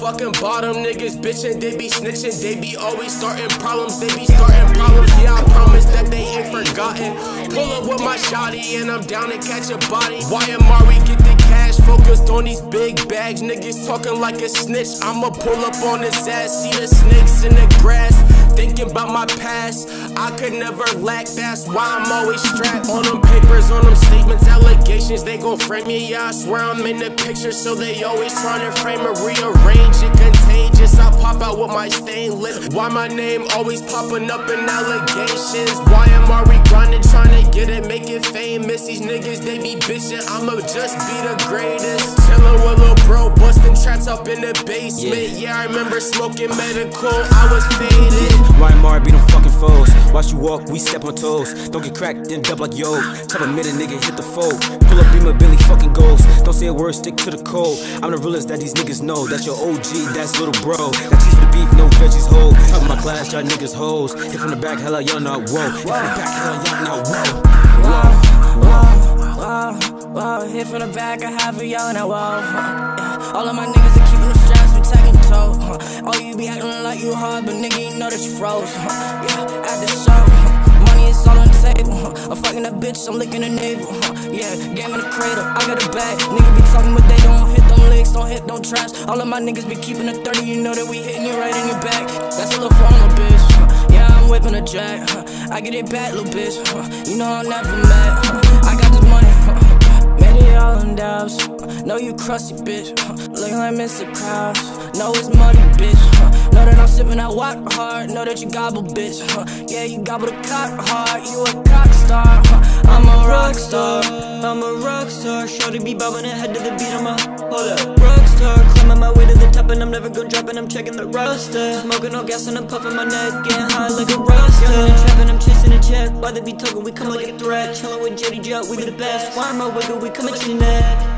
fucking bottom niggas bitchin', they be snitching, they be always starting problems, they be starting problems. Yeah, I promise that they ain't forgotten. Pull up with my shotty and I'm down to catch a body. YMR, we get the cash focused on these big bags? Niggas talking like a snitch. I'ma pull up on his ass, see the snakes in the grass. Thinking about my past, I could never lack. That's why I'm always strapped on them allegations. They gon' frame me. Yeah, I swear I'm in the picture, so they always trying to frame it, rearrange it, contagious. I pop out with my stainless. Why my name always popping up in allegations? YMR grinding, trying to get it, make it famous? These niggas they be bitching. I'ma just be the greatest. Chillin' with lil' bro, bustin' traps up in the basement. Yeah, yeah I remember smoking medical. I was faded. YMR Watch you walk, we step on toes. Don't get cracked, then dub like yo. Tell a minute, nigga, hit the fold. Pull up, beam my Billy fucking goes. Don't say a word, stick to the code. I'm the realest that these niggas know. That's your OG, that's little bro. That cheese for the beef, no veggies hold. Talk my class, y'all niggas hoes. Hit from the back, hella y'all not whoa. Hit from the back, hella y'all not whoa. Whoa, whoa, whoa, whoa. Hit from the back, I have a y'all not whoa. All of my niggas are keeping the straps, we taking toe. Oh, you be acting like you hard, but nigga, you know that you froze. Yeah, fucking that bitch, I'm licking the navel. Yeah, game in the cradle, I got a bag. Nigga be talking, but they don't hit them licks, don't hit, don't trash. All of my niggas be keeping a 30, you know that we hitting you right in your back. That's a little little bitch. Yeah, I'm whipping a jack. I get it back, little bitch. You know I'm never mad. I got this money. Made it all in dabs. Know you crusty, bitch. Looking like Mr. Krabs. Know it's money, bitch. Huh. Know that I'm sipping that water hard. Know that you gobble, bitch. Huh. Yeah, you gobble the cock hard. You a cock star. Huh. I'm a rock star. I'm a rock star. Shorty be bobbing her head to the beat. I'm a hold up rock star. Climbing my way to the top and I'm never gonna drop. And I'm checking the roster. Smoking no gas and I'm puffing my neck. Getting high like a roster. Young and I'm chasing a check. Why they be talking? We come like a threat. Chilling with Jutty Jut. We the best. Why am I Wiggo? We come at your neck.